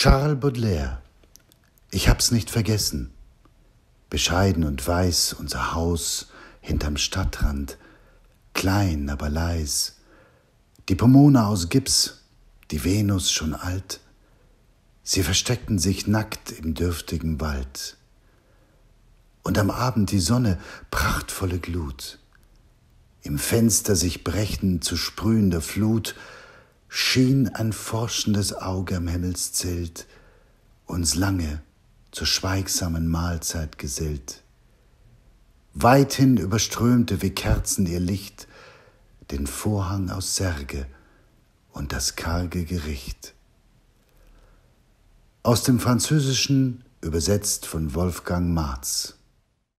Charles Baudelaire Ich hab's nicht vergessen. Bescheiden und weiß unser Haus hinterm Stadtrand, klein, aber leis. Die Pomone aus Gips, die Venus schon alt, sie versteckten sich nackt im dürftigen Wald. Und am Abend die Sonne, prachtvolle Glut, im Fenster sich brechend zu sprühender Flut, schien ein forschendes Auge am Himmelszelt, uns lange zur schweigsamen Mahlzeit gesellt. Weithin überströmte wie Kerzen ihr Licht den Vorhang aus Särge und das karge Gericht. Aus dem Französischen übersetzt von Wolfgang Marz.